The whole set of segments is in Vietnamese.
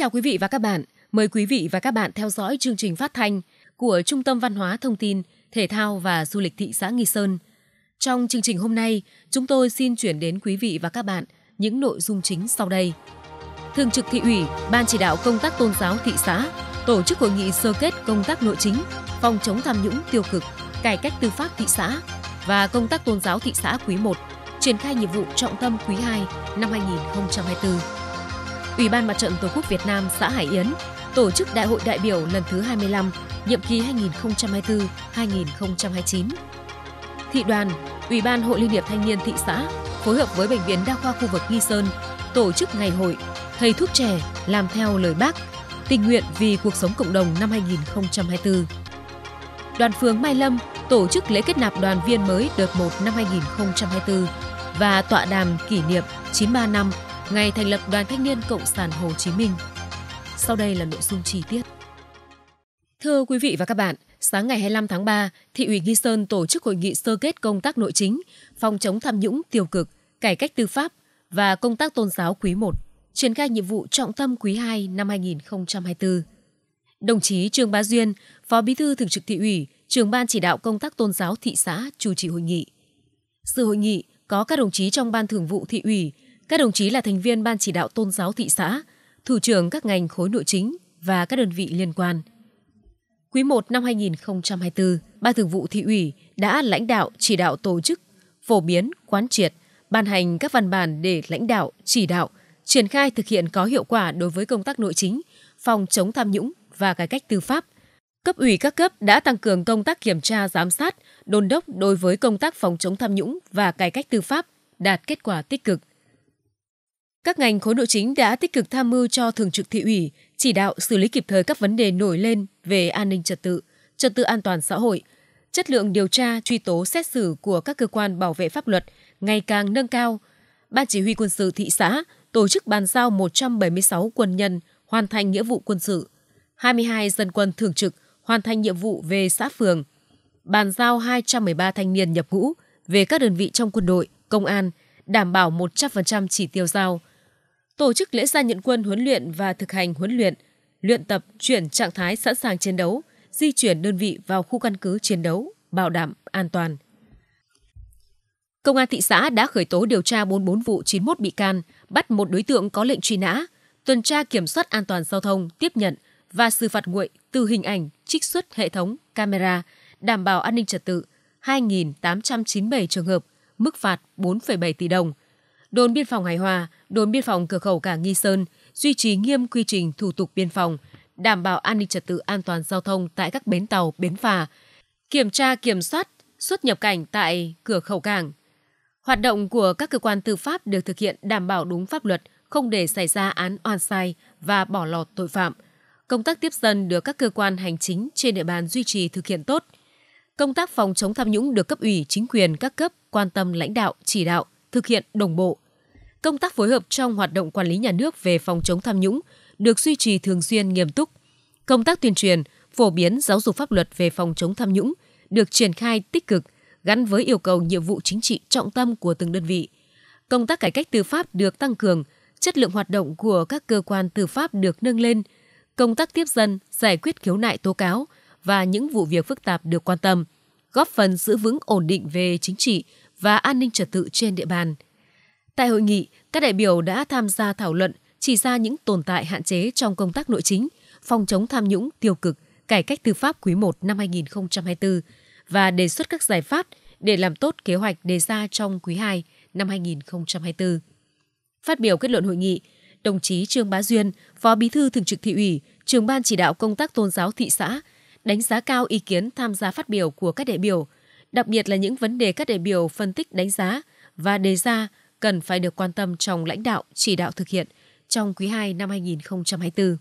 chào quý vị và các bạn. Mời quý vị và các bạn theo dõi chương trình phát thanh của Trung tâm Văn hóa Thông tin, Thể thao và Du lịch thị xã Nghi Sơn. Trong chương trình hôm nay, chúng tôi xin chuyển đến quý vị và các bạn những nội dung chính sau đây. Thường trực thị ủy, Ban chỉ đạo công tác tôn giáo thị xã tổ chức hội nghị sơ kết công tác nội chính, phòng chống tham nhũng tiêu cực, cải cách tư pháp thị xã và công tác tôn giáo thị xã quý 1, triển khai nhiệm vụ trọng tâm quý 2 năm 2024. Ủy ban Mặt trận Tổ quốc Việt Nam xã Hải Yến tổ chức Đại hội đại biểu lần thứ 25, nhiệm kỳ 2024-2029. Thị đoàn, Ủy ban Hội Liên hiệp Thanh niên thị xã phối hợp với Bệnh viện Đa khoa khu vực Nghi Sơn tổ chức ngày hội Thầy thuốc trẻ làm theo lời bác, tình nguyện vì cuộc sống cộng đồng năm 2024. Đoàn phường Mai Lâm tổ chức lễ kết nạp đoàn viên mới đợt 1 năm 2024 và tọa đàm kỷ niệm 93 năm ngày thành lập Đoàn Thanh niên Cộng sản Hồ Chí Minh. Sau đây là nội dung chi tiết. Thưa quý vị và các bạn, sáng ngày 25 tháng 3, Thị ủy Nghi Sơn tổ chức hội nghị sơ kết công tác nội chính, phòng chống tham nhũng tiêu cực, cải cách tư pháp và công tác tôn giáo quý 1, triển khai nhiệm vụ trọng tâm quý 2 năm 2024. Đồng chí Trương Bá Duyên, Phó Bí thư Thường trực Thị ủy, trưởng ban chỉ đạo công tác tôn giáo thị xã chủ trì hội nghị. Sự hội nghị có các đồng chí trong ban thường vụ thị ủy, các đồng chí là thành viên ban chỉ đạo tôn giáo thị xã, thủ trưởng các ngành khối nội chính và các đơn vị liên quan. Quý 1 năm 2024, Ban Thường vụ Thị ủy đã lãnh đạo chỉ đạo tổ chức, phổ biến, quán triệt, ban hành các văn bản để lãnh đạo, chỉ đạo, triển khai thực hiện có hiệu quả đối với công tác nội chính, phòng chống tham nhũng và cải cách tư pháp. Cấp ủy các cấp đã tăng cường công tác kiểm tra giám sát, đôn đốc đối với công tác phòng chống tham nhũng và cải cách tư pháp, đạt kết quả tích cực. Các ngành khối nội chính đã tích cực tham mưu cho Thường trực Thị ủy, chỉ đạo xử lý kịp thời các vấn đề nổi lên về an ninh trật tự, trật tự an toàn xã hội, chất lượng điều tra, truy tố, xét xử của các cơ quan bảo vệ pháp luật ngày càng nâng cao. Ban chỉ huy quân sự thị xã tổ chức bàn giao 176 quân nhân hoàn thành nghĩa vụ quân sự, 22 dân quân thường trực hoàn thành nhiệm vụ về xã phường, bàn giao 213 thanh niên nhập ngũ về các đơn vị trong quân đội, công an, đảm bảo 100% chỉ tiêu giao. Tổ chức lễ gia nhận quân huấn luyện và thực hành huấn luyện, luyện tập chuyển trạng thái sẵn sàng chiến đấu, di chuyển đơn vị vào khu căn cứ chiến đấu, bảo đảm an toàn. Công an thị xã đã khởi tố điều tra 44 vụ 91 bị can, bắt một đối tượng có lệnh truy nã, tuần tra kiểm soát an toàn giao thông, tiếp nhận và xử phạt nguội từ hình ảnh trích xuất hệ thống camera đảm bảo an ninh trật tự 2.897 trường hợp, mức phạt 4,7 tỷ đồng. Đồn biên phòng Hải Hòa, đồn biên phòng cửa khẩu cảng Nghi Sơn duy trì nghiêm quy trình thủ tục biên phòng, đảm bảo an ninh trật tự an toàn giao thông tại các bến tàu, bến phà, kiểm tra kiểm soát xuất nhập cảnh tại cửa khẩu cảng. Hoạt động của các cơ quan tư pháp được thực hiện đảm bảo đúng pháp luật, không để xảy ra án oan sai và bỏ lọt tội phạm. Công tác tiếp dân được các cơ quan hành chính trên địa bàn duy trì thực hiện tốt. Công tác phòng chống tham nhũng được cấp ủy, chính quyền các cấp quan tâm lãnh đạo, chỉ đạo, thực hiện đồng bộ. Công tác phối hợp trong hoạt động quản lý nhà nước về phòng chống tham nhũng được duy trì thường xuyên nghiêm túc. Công tác tuyên truyền, phổ biến giáo dục pháp luật về phòng chống tham nhũng được triển khai tích cực, gắn với yêu cầu nhiệm vụ chính trị trọng tâm của từng đơn vị. Công tác cải cách tư pháp được tăng cường, chất lượng hoạt động của các cơ quan tư pháp được nâng lên, công tác tiếp dân, giải quyết khiếu nại tố cáo và những vụ việc phức tạp được quan tâm, góp phần giữ vững ổn định về chính trị và an ninh trật tự trên địa bàn. Tại hội nghị, các đại biểu đã tham gia thảo luận, chỉ ra những tồn tại hạn chế trong công tác nội chính, phòng chống tham nhũng tiêu cực, cải cách tư pháp quý 1 năm 2024 và đề xuất các giải pháp để làm tốt kế hoạch đề ra trong quý 2 năm 2024. Phát biểu kết luận hội nghị, đồng chí Trương Bá Duyên, Phó Bí thư Thường trực Thị ủy, Trưởng ban chỉ đạo công tác tôn giáo thị xã, đánh giá cao ý kiến tham gia phát biểu của các đại biểu, đặc biệt là những vấn đề các đại biểu phân tích đánh giá và đề ra cần phải được quan tâm trong lãnh đạo, chỉ đạo thực hiện trong quý 2 năm 2024.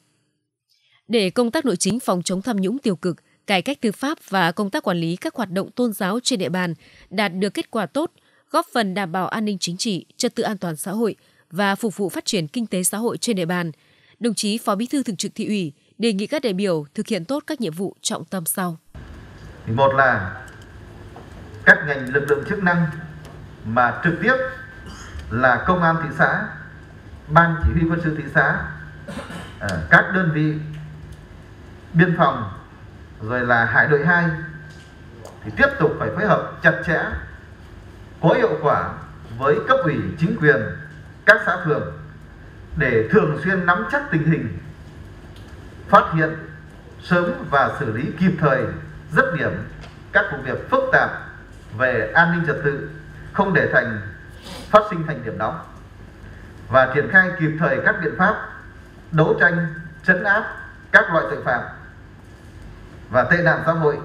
Để công tác nội chính phòng chống tham nhũng tiêu cực, cải cách tư pháp và công tác quản lý các hoạt động tôn giáo trên địa bàn đạt được kết quả tốt, góp phần đảm bảo an ninh chính trị, trật tự an toàn xã hội và phục vụ phát triển kinh tế xã hội trên địa bàn. Đồng chí Phó Bí thư Thường trực Thị ủy đề nghị các đại biểu thực hiện tốt các nhiệm vụ trọng tâm sau. Một là các ngành lực lượng chức năng mà trực tiếp là công an thị xã, ban chỉ huy quân sự thị xã, à, các đơn vị biên phòng rồi là hải đội 2 thì tiếp tục phải phối hợp chặt chẽ có hiệu quả với cấp ủy chính quyền các xã phường để thường xuyên nắm chắc tình hình phát hiện sớm và xử lý kịp thời rất điểm các vụ việc phức tạp về an ninh trật tự không để thành phát sinh thành điểm nóng và triển khai kịp thời các biện pháp đấu tranh chấn áp các loại tội phạm và tệ nạn xã hội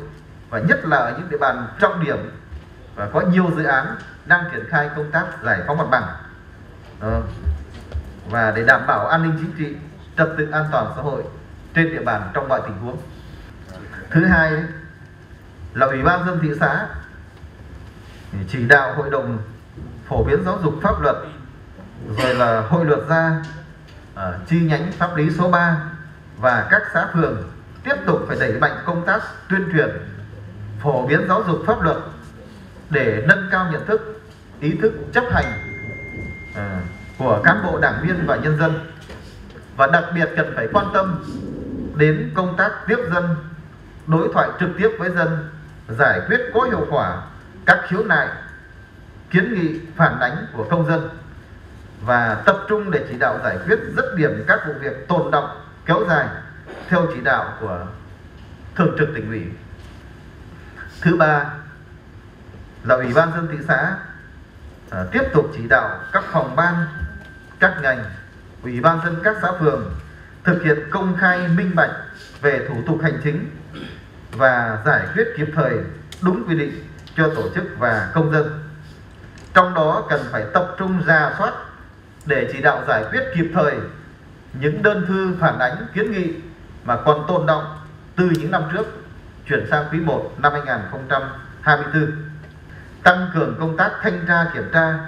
và nhất là ở những địa bàn trọng điểm và có nhiều dự án đang triển khai công tác giải phóng mặt bằng. Ờ, và để đảm bảo an ninh chính trị trật tự an toàn xã hội trên địa bàn trong mọi tình huống. Thứ hai là ủy ban dân thị xã chỉ đạo hội đồng phổ biến giáo dục pháp luật rồi là hội luật gia à, chi nhánh pháp lý số 3 và các xã phường tiếp tục phải đẩy mạnh công tác tuyên truyền phổ biến giáo dục pháp luật để nâng cao nhận thức ý thức chấp hành à, của cán bộ đảng viên và nhân dân. Và đặc biệt cần phải quan tâm đến công tác tiếp dân đối thoại trực tiếp với dân giải quyết có hiệu quả các khiếu nại kiến nghị phản ánh của công dân và tập trung để chỉ đạo giải quyết dứt điểm các vụ việc tồn động kéo dài theo chỉ đạo của thường trực tỉnh ủy. Thứ ba là ủy ban dân thị xã à, tiếp tục chỉ đạo các phòng ban các ngành ủy ban dân các xã phường thực hiện công khai minh bạch về thủ tục hành chính và giải quyết kịp thời đúng quy định cho tổ chức và công dân. Trong đó cần phải tập trung ra soát để chỉ đạo giải quyết kịp thời những đơn thư phản ánh kiến nghị mà còn tồn động từ những năm trước chuyển sang quý 1 năm 2024 tăng cường công tác thanh tra kiểm tra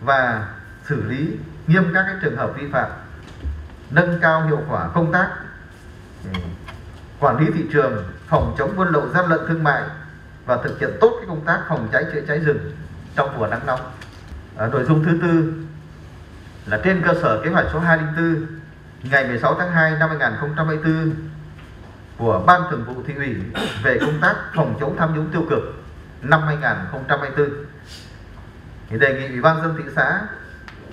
và xử lý nghiêm các cái trường hợp vi phạm, nâng cao hiệu quả công tác ừ, quản lý thị trường, phòng chống buôn lậu gian lận thương mại và thực hiện tốt cái công tác phòng cháy chữa cháy rừng trong mùa nắng nóng. À, nội dung thứ tư là trên cơ sở kế hoạch số 204 ngày 16 tháng 2 năm 2024 của Ban Thường vụ Thị ủy về công tác phòng chống tham nhũng tiêu cực năm 2024 thì đề nghị Ủy ban dân thị xã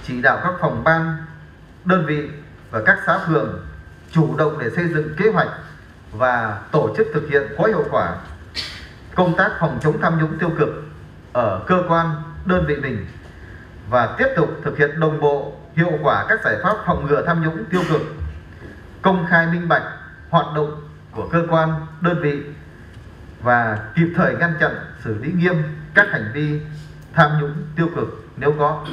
chỉ đạo các phòng ban, đơn vị và các xã phường chủ động để xây dựng kế hoạch và tổ chức thực hiện có hiệu quả công tác phòng chống tham nhũng tiêu cực ở cơ quan, đơn vị mình và tiếp tục thực hiện đồng bộ hiệu quả các giải pháp phòng ngừa tham nhũng tiêu cực, công khai minh bạch hoạt động của cơ quan, đơn vị và kịp thời ngăn chặn xử lý nghiêm các hành vi tham nhũng tiêu cực nếu có.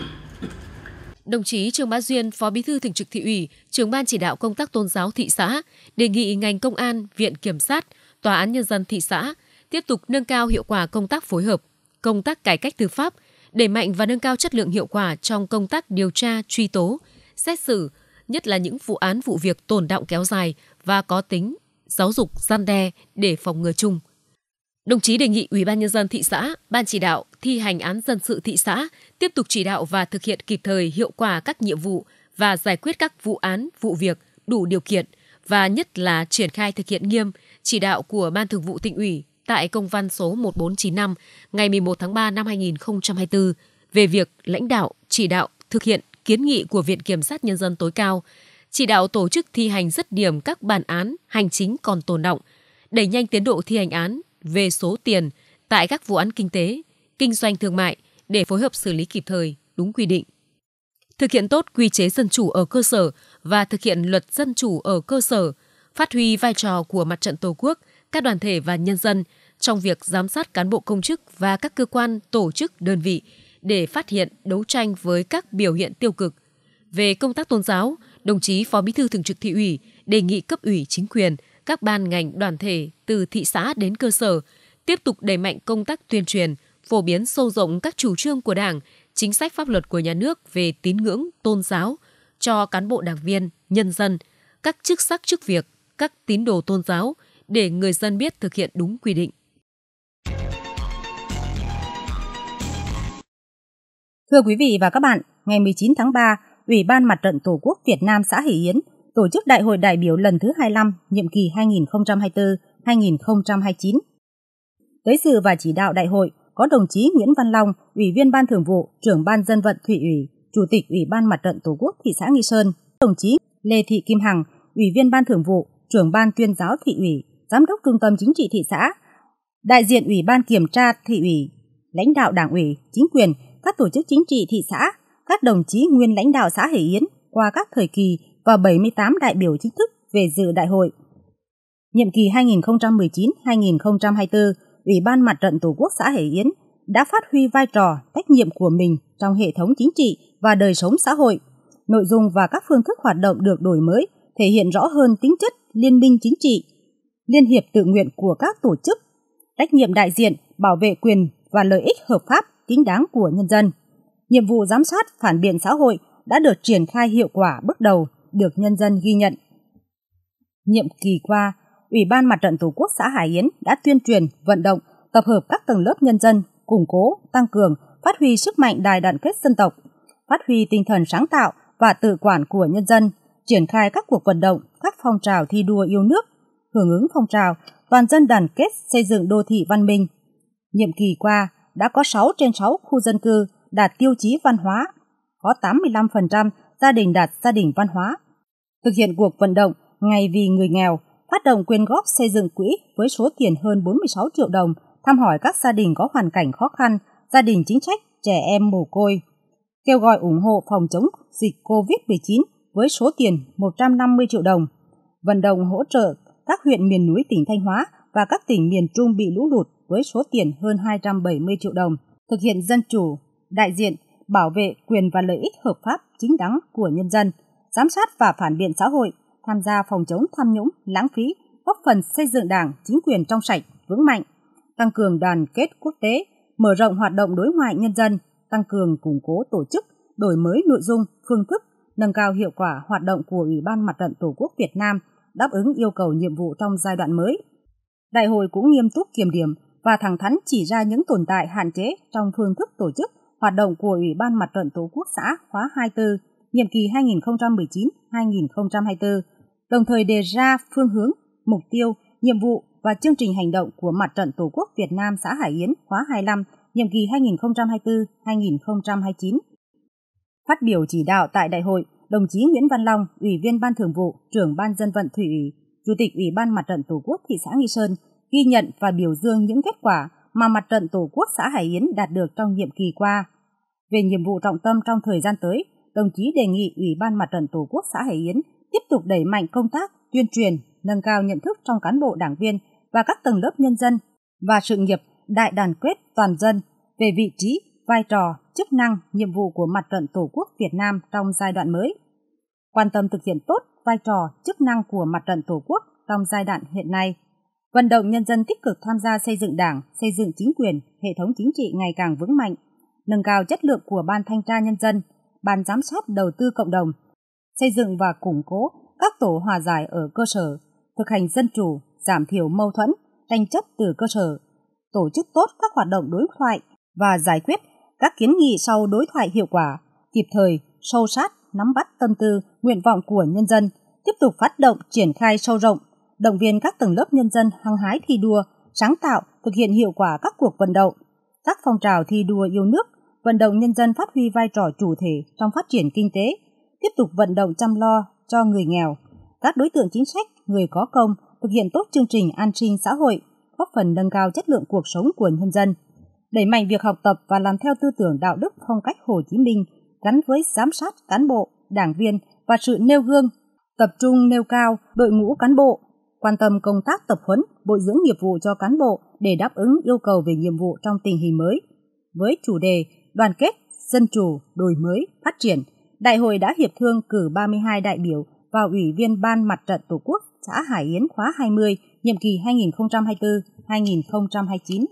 Đồng chí Trương Bá Duyên, Phó Bí thư Thường trực Thị ủy, trưởng ban chỉ đạo công tác tôn giáo thị xã, đề nghị ngành công an, viện kiểm sát, tòa án nhân dân thị xã tiếp tục nâng cao hiệu quả công tác phối hợp, công tác cải cách tư pháp, đẩy mạnh và nâng cao chất lượng hiệu quả trong công tác điều tra, truy tố, xét xử, nhất là những vụ án vụ việc tồn động kéo dài và có tính giáo dục gian đe để phòng ngừa chung. Đồng chí đề nghị Ủy ban nhân dân thị xã, ban chỉ đạo thi hành án dân sự thị xã tiếp tục chỉ đạo và thực hiện kịp thời hiệu quả các nhiệm vụ và giải quyết các vụ án, vụ việc đủ điều kiện và nhất là triển khai thực hiện nghiêm chỉ đạo của Ban Thường vụ tỉnh ủy, tại công văn số 1495 ngày 11 tháng 3 năm 2024 về việc lãnh đạo, chỉ đạo, thực hiện kiến nghị của Viện Kiểm sát Nhân dân tối cao, chỉ đạo tổ chức thi hành dứt điểm các bản án hành chính còn tồn động, đẩy nhanh tiến độ thi hành án về số tiền tại các vụ án kinh tế, kinh doanh thương mại để phối hợp xử lý kịp thời, đúng quy định. Thực hiện tốt quy chế dân chủ ở cơ sở và thực hiện luật dân chủ ở cơ sở, phát huy vai trò của mặt trận Tổ quốc, các đoàn thể và nhân dân trong việc giám sát cán bộ công chức và các cơ quan, tổ chức, đơn vị để phát hiện, đấu tranh với các biểu hiện tiêu cực. Về công tác tôn giáo, đồng chí Phó Bí thư Thường trực Thị ủy đề nghị cấp ủy chính quyền, các ban ngành đoàn thể từ thị xã đến cơ sở tiếp tục đẩy mạnh công tác tuyên truyền, phổ biến sâu rộng các chủ trương của Đảng, chính sách pháp luật của nhà nước về tín ngưỡng, tôn giáo cho cán bộ đảng viên, nhân dân, các chức sắc chức việc, các tín đồ tôn giáo để người dân biết thực hiện đúng quy định. Thưa quý vị và các bạn, ngày 19 tháng 3, Ủy ban Mặt trận Tổ quốc Việt Nam xã Hỷ Yến tổ chức Đại hội đại biểu lần thứ 25, nhiệm kỳ 2024-2029. Tới sự và chỉ đạo đại hội có đồng chí Nguyễn Văn Long, Ủy viên Ban Thường vụ, trưởng Ban Dân vận Thủy ủy, Chủ tịch Ủy ban Mặt trận Tổ quốc thị xã Nghi Sơn, đồng chí Lê Thị Kim Hằng, Ủy viên Ban Thường vụ, trưởng Ban Tuyên giáo Thị ủy, Giám đốc Trung tâm Chính trị thị xã, đại diện Ủy ban Kiểm tra Thị ủy, lãnh đạo Đảng ủy, chính quyền, các tổ chức chính trị thị xã, các đồng chí nguyên lãnh đạo xã Hải Yến qua các thời kỳ và 78 đại biểu chính thức về dự đại hội. Nhiệm kỳ 2019-2024, Ủy ban Mặt trận Tổ quốc xã Hải Yến đã phát huy vai trò, trách nhiệm của mình trong hệ thống chính trị và đời sống xã hội. Nội dung và các phương thức hoạt động được đổi mới, thể hiện rõ hơn tính chất liên minh chính trị, liên hiệp tự nguyện của các tổ chức, trách nhiệm đại diện, bảo vệ quyền và lợi ích hợp pháp chính đáng của nhân dân. Nhiệm vụ giám sát phản biện xã hội đã được triển khai hiệu quả bước đầu, được nhân dân ghi nhận. Nhiệm kỳ qua, Ủy ban Mặt trận Tổ quốc xã Hải Yến đã tuyên truyền, vận động, tập hợp các tầng lớp nhân dân, củng cố, tăng cường, phát huy sức mạnh đài đoàn kết dân tộc, phát huy tinh thần sáng tạo và tự quản của nhân dân, triển khai các cuộc vận động, các phong trào thi đua yêu nước, hưởng ứng phong trào toàn dân đoàn kết xây dựng đô thị văn minh. Nhiệm kỳ qua, đã có 6 trên 6 khu dân cư đạt tiêu chí văn hóa, có 85% gia đình đạt gia đình văn hóa. Thực hiện cuộc vận động Ngày vì người nghèo, phát động quyên góp xây dựng quỹ với số tiền hơn 46 triệu đồng, thăm hỏi các gia đình có hoàn cảnh khó khăn, gia đình chính sách, trẻ em mồ côi. Kêu gọi ủng hộ phòng chống dịch COVID-19 với số tiền 150 triệu đồng. Vận động hỗ trợ các huyện miền núi tỉnh Thanh Hóa và các tỉnh miền Trung bị lũ lụt với số tiền hơn 270 triệu đồng. Thực hiện dân chủ, đại diện, bảo vệ quyền và lợi ích hợp pháp chính đáng của nhân dân, giám sát và phản biện xã hội, tham gia phòng chống tham nhũng, lãng phí, góp phần xây dựng đảng, chính quyền trong sạch, vững mạnh, tăng cường đoàn kết quốc tế, mở rộng hoạt động đối ngoại nhân dân, tăng cường củng cố tổ chức, đổi mới nội dung, phương thức, nâng cao hiệu quả hoạt động của Ủy ban Mặt trận Tổ quốc Việt Nam, đáp ứng yêu cầu nhiệm vụ trong giai đoạn mới. Đại hội cũng nghiêm túc kiểm điểm và thẳng thắn chỉ ra những tồn tại hạn chế trong phương thức tổ chức hoạt động của Ủy ban Mặt trận Tổ quốc xã khóa 24, nhiệm kỳ 2019-2024, đồng thời đề ra phương hướng, mục tiêu, nhiệm vụ và chương trình hành động của Mặt trận Tổ quốc Việt Nam xã Hải Yến khóa 25, nhiệm kỳ 2024-2029. Phát biểu chỉ đạo tại đại hội, đồng chí Nguyễn Văn Long, Ủy viên Ban Thường vụ, trưởng Ban Dân vận Thủy ủy, Chủ tịch Ủy ban Mặt trận Tổ quốc thị xã Nghi Sơn ghi nhận và biểu dương những kết quả mà Mặt trận Tổ quốc xã Hải Yến đạt được trong nhiệm kỳ qua. Về nhiệm vụ trọng tâm trong thời gian tới, đồng chí đề nghị Ủy ban Mặt trận Tổ quốc xã Hải Yến tiếp tục đẩy mạnh công tác tuyên truyền, nâng cao nhận thức trong cán bộ đảng viên và các tầng lớp nhân dân và sự nghiệp đại đoàn kết toàn dân về vị trí, vai trò, chức năng, nhiệm vụ của Mặt trận Tổ quốc Việt Nam trong giai đoạn mới. Quan tâm thực hiện tốt vai trò, chức năng của Mặt trận Tổ quốc trong giai đoạn hiện nay. Vận động nhân dân tích cực tham gia xây dựng đảng, xây dựng chính quyền, hệ thống chính trị ngày càng vững mạnh, nâng cao chất lượng của Ban Thanh tra Nhân dân, Ban Giám sát Đầu tư Cộng đồng, xây dựng và củng cố các tổ hòa giải ở cơ sở, thực hành dân chủ, giảm thiểu mâu thuẫn, tranh chấp từ cơ sở, tổ chức tốt các hoạt động đối thoại và giải quyết các kiến nghị sau đối thoại hiệu quả, kịp thời, sâu sát, nắm bắt tâm tư, nguyện vọng của nhân dân, tiếp tục phát động triển khai sâu rộng, động viên các tầng lớp nhân dân hăng hái thi đua, sáng tạo, thực hiện hiệu quả các cuộc vận động, các phong trào thi đua yêu nước, vận động nhân dân phát huy vai trò chủ thể trong phát triển kinh tế, tiếp tục vận động chăm lo cho người nghèo, các đối tượng chính sách, người có công thực hiện tốt chương trình an sinh xã hội, góp phần nâng cao chất lượng cuộc sống của nhân dân, đẩy mạnh việc học tập và làm theo tư tưởng đạo đức phong cách Hồ Chí Minh gắn với giám sát cán bộ, đảng viên và sự nêu gương, tập trung nêu cao đội ngũ cán bộ, quan tâm công tác tập huấn, bồi dưỡng nghiệp vụ cho cán bộ để đáp ứng yêu cầu về nhiệm vụ trong tình hình mới. Với chủ đề đoàn kết, dân chủ, đổi mới, phát triển, Đại hội đã hiệp thương cử 32 đại biểu vào Ủy viên Ban Mặt trận Tổ quốc xã Hải Yến khóa 20, nhiệm kỳ 2024-2029.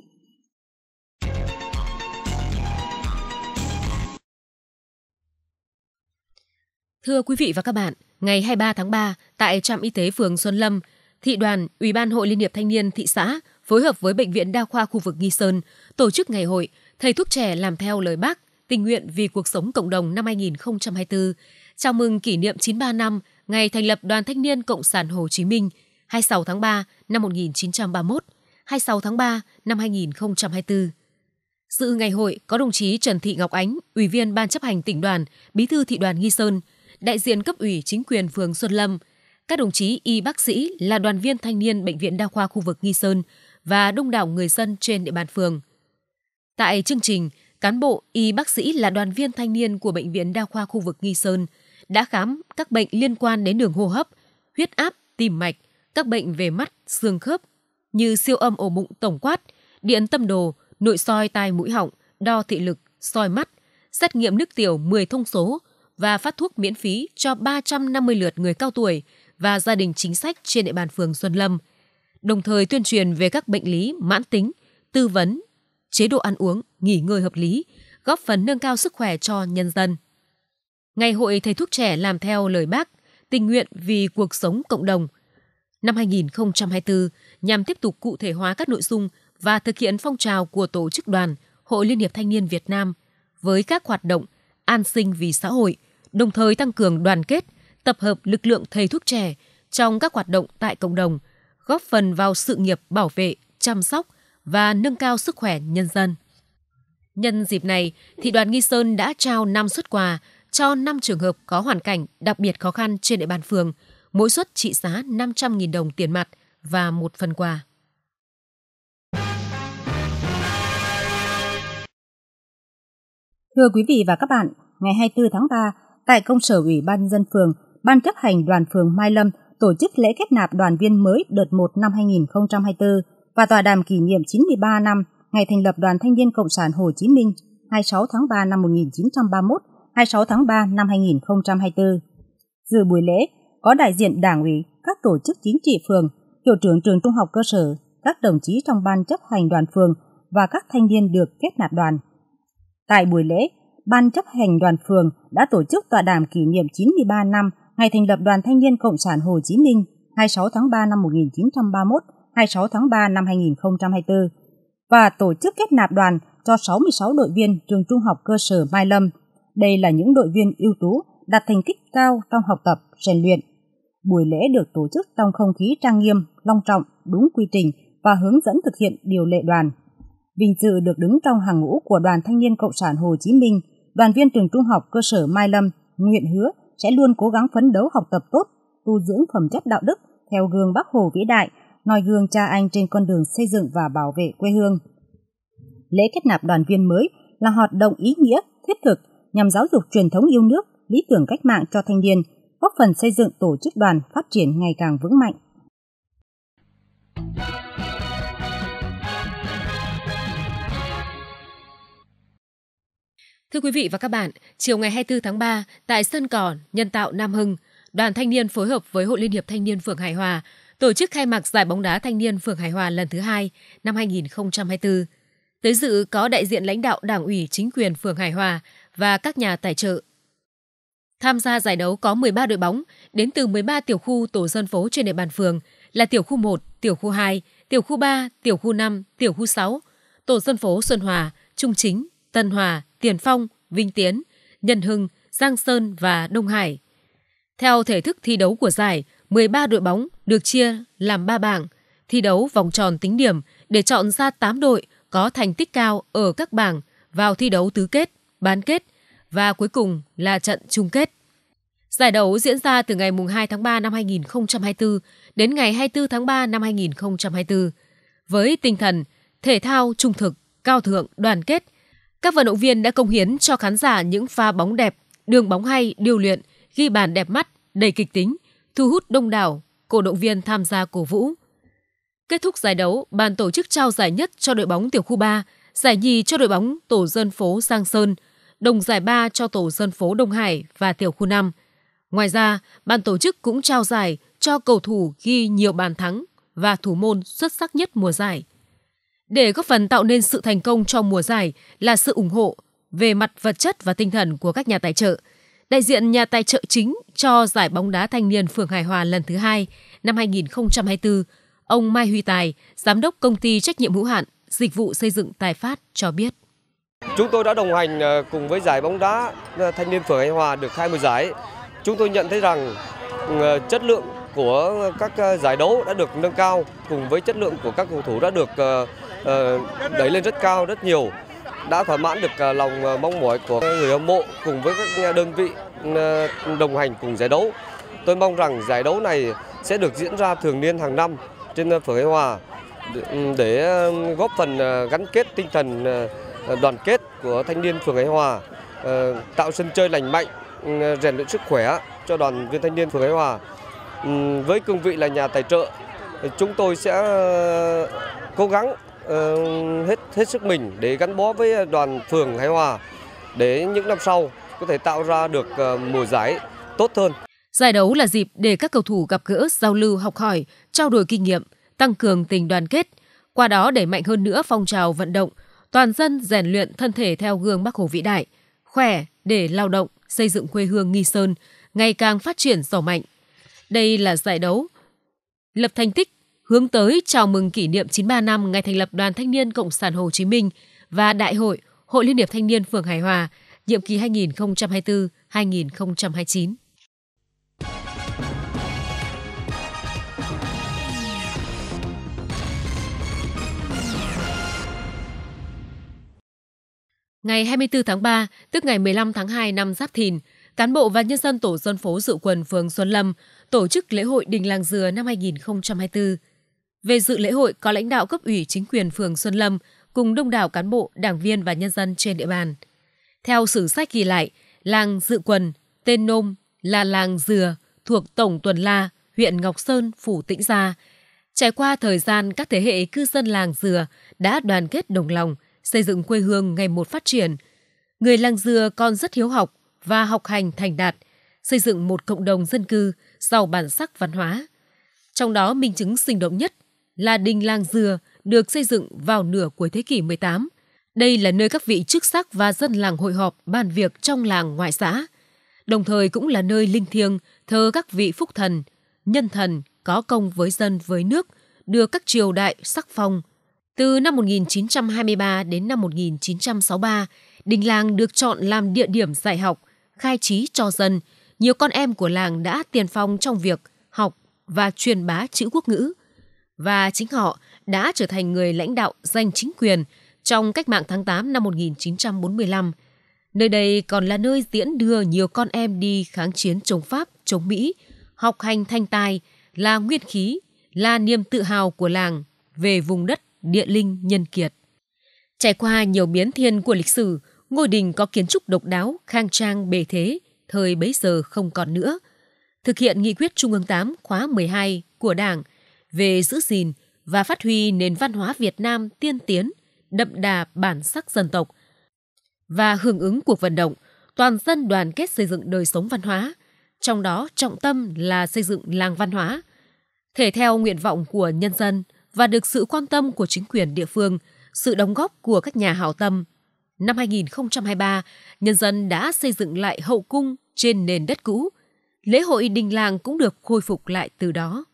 Thưa quý vị và các bạn, ngày 23 tháng 3, tại trạm y tế phường Xuân Lâm, thị đoàn Ủy ban Hội Liên hiệp Thanh niên thị xã phối hợp với Bệnh viện Đa khoa khu vực Nghi Sơn tổ chức ngày hội Thầy thuốc trẻ làm theo lời bác, tình nguyện vì cuộc sống cộng đồng năm 2024, chào mừng kỷ niệm 93 năm ngày thành lập Đoàn Thanh niên Cộng sản Hồ Chí Minh 26 tháng 3 năm 1931, 26 tháng 3 năm 2024. Dự ngày hội có đồng chí Trần Thị Ngọc Ánh, Ủy viên Ban chấp hành tỉnh đoàn, Bí thư thị đoàn Nghi Sơn, đại diện cấp ủy chính quyền phường Xuân Lâm, các đồng chí y bác sĩ là đoàn viên thanh niên Bệnh viện Đa khoa khu vực Nghi Sơn và đông đảo người dân trên địa bàn phường. Tại chương trình, cán bộ y bác sĩ là đoàn viên thanh niên của Bệnh viện Đa khoa khu vực Nghi Sơn đã khám các bệnh liên quan đến đường hô hấp, huyết áp, tim mạch, các bệnh về mắt, xương khớp như siêu âm ổ bụng tổng quát, điện tâm đồ, nội soi tai mũi họng, đo thị lực, soi mắt, xét nghiệm nước tiểu 10 thông số và phát thuốc miễn phí cho 350 lượt người cao tuổi và gia đình chính sách trên địa bàn phường Xuân Lâm, đồng thời tuyên truyền về các bệnh lý mãn tính, tư vấn, chế độ ăn uống, nghỉ ngơi hợp lý, góp phần nâng cao sức khỏe cho nhân dân. Ngày hội Thầy thuốc trẻ làm theo lời bác, tình nguyện vì cuộc sống cộng đồng. Năm 2024, nhằm tiếp tục cụ thể hóa các nội dung và thực hiện phong trào của Tổ chức đoàn Hội Liên hiệp Thanh niên Việt Nam với các hoạt động an sinh vì xã hội, đồng thời tăng cường đoàn kết, tập hợp lực lượng thầy thuốc trẻ trong các hoạt động tại cộng đồng, góp phần vào sự nghiệp bảo vệ, chăm sóc và nâng cao sức khỏe nhân dân. Nhân dịp này, thị đoàn Nghi Sơn đã trao 5 xuất quà cho 5 trường hợp có hoàn cảnh đặc biệt khó khăn trên địa bàn phường, mỗi suất trị giá 500.000 đồng tiền mặt và một phần quà. Thưa quý vị và các bạn, ngày 24 tháng 3, tại công sở Ủy ban dân phường, Ban chấp hành đoàn phường Mai Lâm tổ chức lễ kết nạp đoàn viên mới đợt 1 năm 2024 và tọa đàm kỷ niệm 93 năm ngày thành lập Đoàn Thanh niên Cộng sản Hồ Chí Minh 26 tháng 3 năm 1931, 26 tháng 3 năm 2024. Dự buổi lễ có đại diện Đảng ủy, các tổ chức chính trị phường, hiệu trưởng trường trung học cơ sở, các đồng chí trong ban chấp hành đoàn phường và các thanh niên được kết nạp đoàn. Tại buổi lễ, Ban chấp hành đoàn phường đã tổ chức tọa đàm kỷ niệm 93 năm ngày thành lập Đoàn Thanh niên Cộng sản Hồ Chí Minh 26 tháng 3 năm 1931, 26 tháng 3 năm 2024 và tổ chức kết nạp đoàn cho 66 đội viên trường trung học cơ sở Mai Lâm. Đây là những đội viên ưu tú đạt thành tích cao trong học tập, rèn luyện. Buổi lễ được tổ chức trong không khí trang nghiêm, long trọng, đúng quy trình và hướng dẫn thực hiện điều lệ đoàn. Vinh dự được đứng trong hàng ngũ của Đoàn Thanh niên Cộng sản Hồ Chí Minh, đoàn viên trường trung học cơ sở Mai Lâm nguyện hứa sẽ luôn cố gắng phấn đấu học tập tốt, tu dưỡng phẩm chất đạo đức theo gương Bắc Hồ vĩ đại, noi gương cha anh trên con đường xây dựng và bảo vệ quê hương. Lễ kết nạp đoàn viên mới là hoạt động ý nghĩa, thiết thực nhằm giáo dục truyền thống yêu nước, lý tưởng cách mạng cho thanh niên, góp phần xây dựng tổ chức đoàn phát triển ngày càng vững mạnh. Thưa quý vị và các bạn, chiều ngày 24 tháng 3, tại sân cỏ nhân tạo Nam Hưng, Đoàn Thanh niên phối hợp với Hội Liên hiệp Thanh niên phường Hải Hòa tổ chức khai mạc giải bóng đá thanh niên phường Hải Hòa lần thứ hai năm 2024. Tới dự có đại diện lãnh đạo Đảng ủy chính quyền phường Hải Hòa và các nhà tài trợ. Tham gia giải đấu có 13 đội bóng đến từ 13 tiểu khu tổ dân phố trên địa bàn phường là tiểu khu 1, tiểu khu 2, tiểu khu 3, tiểu khu 5, tiểu khu 6, tổ dân phố Xuân Hòa, Trung Chính, Tân Hòa, Tiền Phong, Vinh Tiến, Nhân Hưng, Giang Sơn và Đông Hải. Theo thể thức thi đấu của giải, 13 đội bóng được chia làm 3 bảng, thi đấu vòng tròn tính điểm để chọn ra 8 đội có thành tích cao ở các bảng vào thi đấu tứ kết, bán kết và cuối cùng là trận chung kết. Giải đấu diễn ra từ ngày 2 tháng 3 năm 2024 đến ngày 24 tháng 3 năm 2024 với tinh thần thể thao trung thực, cao thượng, đoàn kết. Các vận động viên đã công hiến cho khán giả những pha bóng đẹp, đường bóng hay, điều luyện, ghi bàn đẹp mắt, đầy kịch tính, thu hút đông đảo cổ động viên tham gia cổ vũ. Kết thúc giải đấu, ban tổ chức trao giải nhất cho đội bóng tiểu khu 3, giải nhì cho đội bóng tổ dân phố Giang Sơn, đồng giải 3 cho tổ dân phố Đông Hải và tiểu khu 5. Ngoài ra, ban tổ chức cũng trao giải cho cầu thủ ghi nhiều bàn thắng và thủ môn xuất sắc nhất mùa giải. Để góp phần tạo nên sự thành công trong mùa giải là sự ủng hộ về mặt vật chất và tinh thần của các nhà tài trợ. Đại diện nhà tài trợ chính cho giải bóng đá thanh niên phường Hải Hòa lần thứ hai năm 2024, ông Mai Huy Tài, giám đốc công ty trách nhiệm hữu hạn dịch vụ xây dựng Tài Phát cho biết. Chúng tôi đã đồng hành ờ, cùng với giải bóng đá ờ, thanh niên phường Hải Hòa được 20 giải. Chúng tôi nhận thấy rằng ờ, chất lượng của các giải đấu đã được nâng cao cùng với chất lượng của các cầu thủ đã được Ờ, đẩy lên rất cao rất nhiều đã thỏa mãn được à, lòng à, mong mỏi của người hâm mộ cùng với các à, đơn vị đồng hành cùng giải đấu. Tôi mong rằng giải đấu này sẽ được diễn ra thường niên hàng năm trên phường Hải Hòa để ừ, góp phần gắn kết tinh thần đoàn kết của thanh niên phường Hải Hòa, ờ, tạo sân chơi lành mạnh, ừ, rèn luyện sức khỏe cho đoàn viên thanh niên phường Hải Hòa. Ừ, với cương vị là nhà tài trợ, chúng tôi sẽ ờ, cố gắng Ờ, hết hết sức mình để gắn bó với đoàn phường Hải Hòa để những năm sau có thể tạo ra được ờ, mùa giải tốt hơn. Giải đấu là dịp để các cầu thủ gặp gỡ, giao lưu, học hỏi, trao đổi kinh nghiệm, tăng cường tình đoàn kết, qua đó đẩy mạnh hơn nữa phong trào vận động, toàn dân rèn luyện thân thể theo gương Bắc Hồ vĩ đại, khỏe để lao động, xây dựng quê hương Nghi Sơn ngày càng phát triển giàu mạnh. Đây là giải đấu lập thành tích hướng tới chào mừng kỷ niệm 93 năm ngày thành lập Đoàn Thanh niên Cộng sản Hồ Chí Minh và Đại hội Hội Liên hiệp Thanh niên phường Hải Hòa nhiệm kỳ 2024-2029. Ngày 24 tháng 3, tức ngày 15 tháng 2 năm Giáp Thìn, cán bộ và nhân dân tổ dân phố Dự Quần phường Xuân Lâm tổ chức lễ hội Đình Làng Dừa năm 2024. Về dự lễ hội có lãnh đạo cấp ủy chính quyền phường Xuân Lâm cùng đông đảo cán bộ, đảng viên và nhân dân trên địa bàn. Theo sử sách ghi lại, làng Dự Quần, tên nôm là làng Dừa thuộc Tổng Tuần La, huyện Ngọc Sơn, Phủ Tĩnh Gia. Trải qua thời gian, các thế hệ cư dân làng Dừa đã đoàn kết đồng lòng, xây dựng quê hương ngày một phát triển. Người làng Dừa còn rất hiếu học và học hành thành đạt, xây dựng một cộng đồng dân cư giàu bản sắc văn hóa. Trong đó minh chứng sinh động nhất là đình làng Dừa được xây dựng vào nửa cuối thế kỷ 18. Đây là nơi các vị chức sắc và dân làng hội họp bàn việc trong làng ngoại xã, đồng thời cũng là nơi linh thiêng thờ các vị phúc thần, nhân thần có công với dân với nước, đưa các triều đại sắc phong. Từ năm 1923 đến năm 1963, đình làng được chọn làm địa điểm dạy học, khai trí cho dân. Nhiều con em của làng đã tiền phong trong việc học và truyền bá chữ quốc ngữ. Và chính họ đã trở thành người lãnh đạo giành chính quyền trong cách mạng tháng 8 năm 1945. Nơi đây còn là nơi diễn đưa nhiều con em đi kháng chiến chống Pháp, chống Mỹ, học hành thanh tài, là nguyên khí, là niềm tự hào của làng về vùng đất địa linh nhân kiệt. Trải qua nhiều biến thiên của lịch sử, ngôi đình có kiến trúc độc đáo, khang trang bề thế, thời bấy giờ không còn nữa. Thực hiện nghị quyết Trung ương 8 khóa 12 của Đảng về giữ gìn và phát huy nền văn hóa Việt Nam tiên tiến, đậm đà bản sắc dân tộc và hưởng ứng cuộc vận động toàn dân đoàn kết xây dựng đời sống văn hóa, trong đó trọng tâm là xây dựng làng văn hóa. Thể theo nguyện vọng của nhân dân và được sự quan tâm của chính quyền địa phương, sự đóng góp của các nhà hảo tâm. Năm 2023, nhân dân đã xây dựng lại hậu cung trên nền đất cũ. Lễ hội đình làng cũng được khôi phục lại từ đó.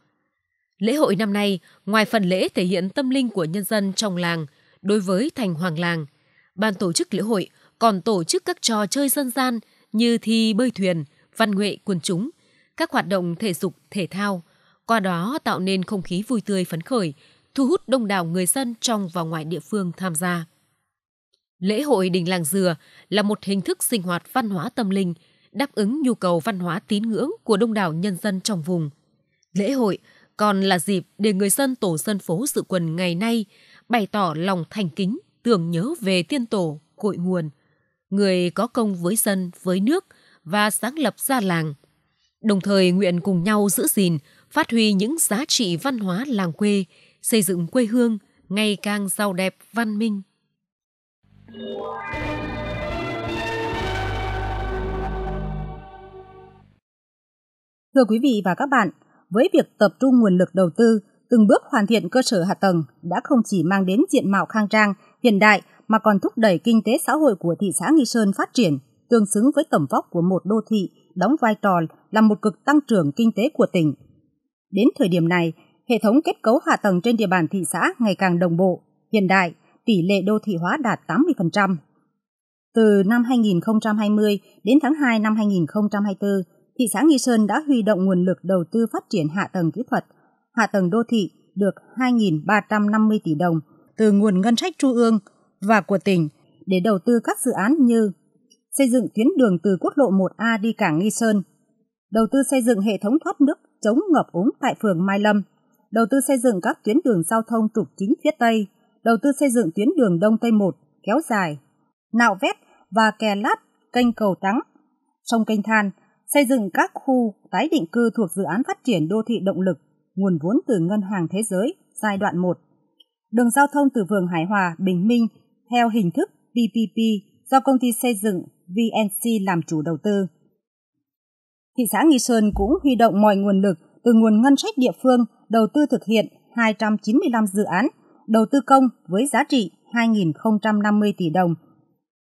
Lễ hội năm nay, ngoài phần lễ thể hiện tâm linh của nhân dân trong làng đối với thành hoàng làng, ban tổ chức lễ hội còn tổ chức các trò chơi dân gian như thi bơi thuyền, văn nghệ quần chúng, các hoạt động thể dục, thể thao, qua đó tạo nên không khí vui tươi phấn khởi, thu hút đông đảo người dân trong và ngoài địa phương tham gia. Lễ hội Đình Làng Dừa là một hình thức sinh hoạt văn hóa tâm linh, đáp ứng nhu cầu văn hóa tín ngưỡng của đông đảo nhân dân trong vùng. Lễ hội còn là dịp để người dân tổ dân phố dự quần ngày nay bày tỏ lòng thành kính, tưởng nhớ về tiên tổ, cội nguồn, người có công với dân, với nước và sáng lập ra làng. Đồng thời nguyện cùng nhau giữ gìn, phát huy những giá trị văn hóa làng quê, xây dựng quê hương ngày càng giàu đẹp văn minh. Thưa quý vị và các bạn, với việc tập trung nguồn lực đầu tư, từng bước hoàn thiện cơ sở hạ tầng đã không chỉ mang đến diện mạo khang trang, hiện đại mà còn thúc đẩy kinh tế xã hội của thị xã Nghi Sơn phát triển, tương xứng với tầm vóc của một đô thị, đóng vai trò là một cực tăng trưởng kinh tế của tỉnh. Đến thời điểm này, hệ thống kết cấu hạ tầng trên địa bàn thị xã ngày càng đồng bộ, hiện đại, tỷ lệ đô thị hóa đạt 80%. Từ năm 2020 đến tháng 2 năm 2024, thị xã Nghi Sơn đã huy động nguồn lực đầu tư phát triển hạ tầng kỹ thuật, hạ tầng đô thị được 2.350 tỷ đồng từ nguồn ngân sách trung ương và của tỉnh để đầu tư các dự án như xây dựng tuyến đường từ quốc lộ 1A đi cảng Nghi Sơn, đầu tư xây dựng hệ thống thoát nước chống ngập úng tại phường Mai Lâm, đầu tư xây dựng các tuyến đường giao thông trục chính phía Tây, đầu tư xây dựng tuyến đường Đông Tây 1 kéo dài, nạo vét và kè lát kênh cầu trắng, sông kênh than, xây dựng các khu tái định cư thuộc dự án phát triển đô thị động lực, nguồn vốn từ Ngân hàng Thế giới giai đoạn 1. Đường giao thông từ vườn Hải Hòa, Bình Minh theo hình thức PPP do công ty xây dựng VNC làm chủ đầu tư. Thị xã Nghi Sơn cũng huy động mọi nguồn lực từ nguồn ngân sách địa phương đầu tư thực hiện 295 dự án đầu tư công với giá trị 2.050 tỷ đồng.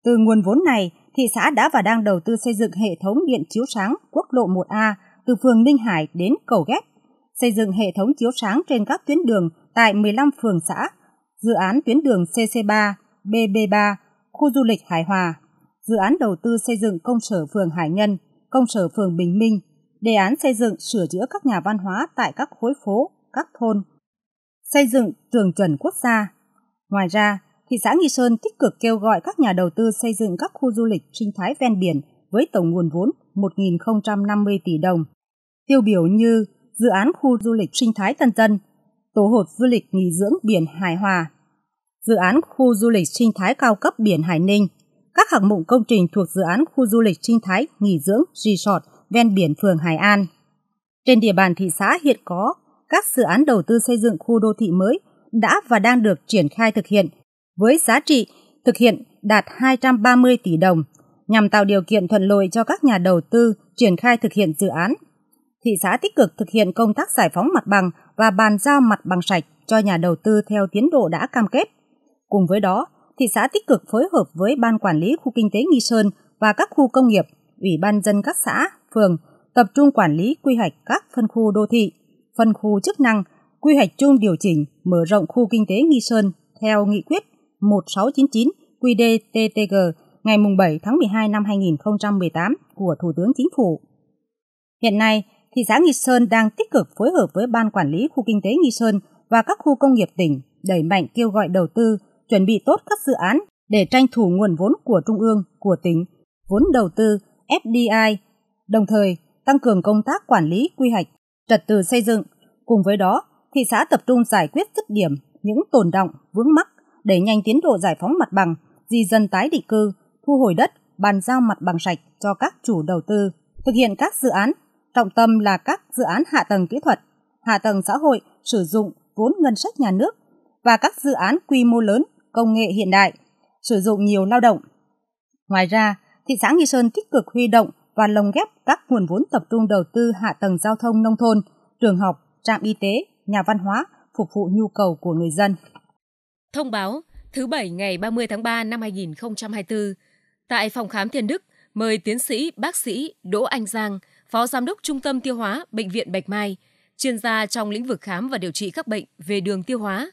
Từ nguồn vốn này, thị xã đã và đang đầu tư xây dựng hệ thống điện chiếu sáng quốc lộ 1A từ phường Ninh Hải đến cầu ghép, xây dựng hệ thống chiếu sáng trên các tuyến đường tại 15 phường xã, dự án tuyến đường CC3, BB3, khu du lịch Hải Hòa, dự án đầu tư xây dựng công sở phường Hải Nhân, công sở phường Bình Minh, đề án xây dựng sửa chữa các nhà văn hóa tại các khối phố, các thôn, xây dựng trường chuẩn quốc gia. Ngoài ra, thị xã Nghi Sơn tích cực kêu gọi các nhà đầu tư xây dựng các khu du lịch sinh thái ven biển với tổng nguồn vốn 1.050 tỷ đồng. Tiêu biểu như dự án khu du lịch sinh thái Tân Dân, tổ hợp du lịch nghỉ dưỡng biển Hải Hòa, dự án khu du lịch sinh thái cao cấp biển Hải Ninh, các hạng mục công trình thuộc dự án khu du lịch sinh thái nghỉ dưỡng resort ven biển phường Hải An. Trên địa bàn thị xã hiện có các dự án đầu tư xây dựng khu đô thị mới đã và đang được triển khai thực hiện với giá trị thực hiện đạt 230 tỷ đồng nhằm tạo điều kiện thuận lợi cho các nhà đầu tư triển khai thực hiện dự án. Thị xã tích cực thực hiện công tác giải phóng mặt bằng và bàn giao mặt bằng sạch cho nhà đầu tư theo tiến độ đã cam kết. Cùng với đó, thị xã tích cực phối hợp với Ban Quản lý Khu Kinh tế Nghi Sơn và các khu công nghiệp, Ủy ban dân các xã, phường tập trung quản lý quy hoạch các phân khu đô thị, phân khu chức năng, quy hoạch chung điều chỉnh mở rộng khu kinh tế Nghi Sơn theo nghị quyết 1699 QĐ-TTG ngày 7 tháng 12 năm 2018 của Thủ tướng Chính phủ. Hiện nay, thị xã Nghi Sơn đang tích cực phối hợp với Ban Quản lý Khu Kinh tế Nghi Sơn và các khu công nghiệp tỉnh đẩy mạnh kêu gọi đầu tư, chuẩn bị tốt các dự án để tranh thủ nguồn vốn của Trung ương, của tỉnh, vốn đầu tư, FDI, đồng thời tăng cường công tác quản lý quy hoạch, trật tự xây dựng. Cùng với đó, thị xã tập trung giải quyết dứt điểm những tồn động, vướng mắc, đẩy nhanh tiến độ giải phóng mặt bằng, di dân tái định cư, thu hồi đất, bàn giao mặt bằng sạch cho các chủ đầu tư, thực hiện các dự án, trọng tâm là các dự án hạ tầng kỹ thuật, hạ tầng xã hội sử dụng vốn ngân sách nhà nước và các dự án quy mô lớn, công nghệ hiện đại, sử dụng nhiều lao động. Ngoài ra, thị xã Nghi Sơn tích cực huy động và lồng ghép các nguồn vốn tập trung đầu tư hạ tầng giao thông nông thôn, trường học, trạm y tế, nhà văn hóa phục vụ nhu cầu của người dân. Thông báo thứ Bảy ngày 30 tháng 3 năm 2024 tại phòng khám Thiên Đức mời tiến sĩ bác sĩ Đỗ Anh Giang, Phó Giám đốc Trung tâm Tiêu hóa Bệnh viện Bạch Mai, chuyên gia trong lĩnh vực khám và điều trị các bệnh về đường tiêu hóa.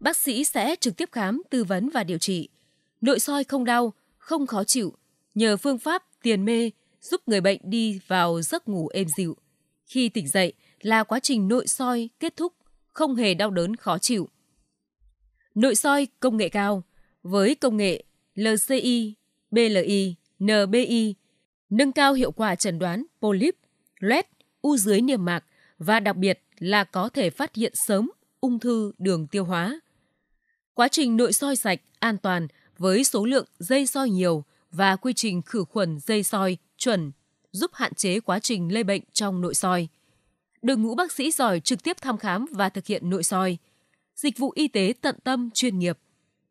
Bác sĩ sẽ trực tiếp khám, tư vấn và điều trị. Nội soi không đau, không khó chịu, nhờ phương pháp tiền mê giúp người bệnh đi vào giấc ngủ êm dịu. Khi tỉnh dậy là quá trình nội soi kết thúc, không hề đau đớn khó chịu. Nội soi công nghệ cao với công nghệ LCI, BLI, NBI, nâng cao hiệu quả chẩn đoán polyp, loét, u dưới niêm mạc và đặc biệt là có thể phát hiện sớm ung thư đường tiêu hóa. Quá trình nội soi sạch, an toàn với số lượng dây soi nhiều và quy trình khử khuẩn dây soi chuẩn giúp hạn chế quá trình lây bệnh trong nội soi. Đội ngũ bác sĩ giỏi trực tiếp thăm khám và thực hiện nội soi. Dịch vụ y tế tận tâm chuyên nghiệp,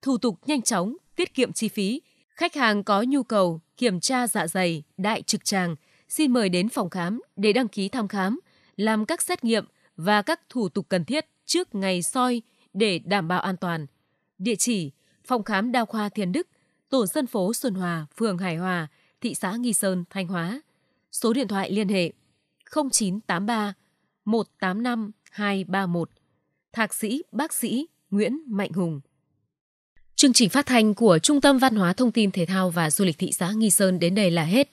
thủ tục nhanh chóng, tiết kiệm chi phí. Khách hàng có nhu cầu kiểm tra dạ dày, đại trực tràng, xin mời đến phòng khám để đăng ký thăm khám, làm các xét nghiệm và các thủ tục cần thiết trước ngày soi để đảm bảo an toàn. Địa chỉ: Phòng khám đa khoa Thiên Đức, tổ dân phố Xuân Hòa, phường Hải Hòa, thị xã Nghi Sơn, Thanh Hóa. Số điện thoại liên hệ 0983 185 231. Thạc sĩ bác sĩ Nguyễn Mạnh Hùng. Chương trình phát thanh của Trung tâm Văn hóa Thông tin Thể thao và Du lịch thị xã Nghi Sơn đến đây là hết.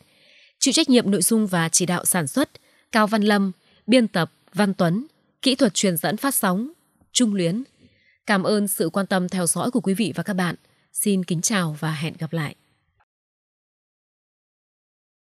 Chịu trách nhiệm nội dung và chỉ đạo sản xuất Cao Văn Lâm, biên tập Văn Tuấn, kỹ thuật truyền dẫn phát sóng Trung Luyến. Cảm ơn sự quan tâm theo dõi của quý vị và các bạn. Xin kính chào và hẹn gặp lại.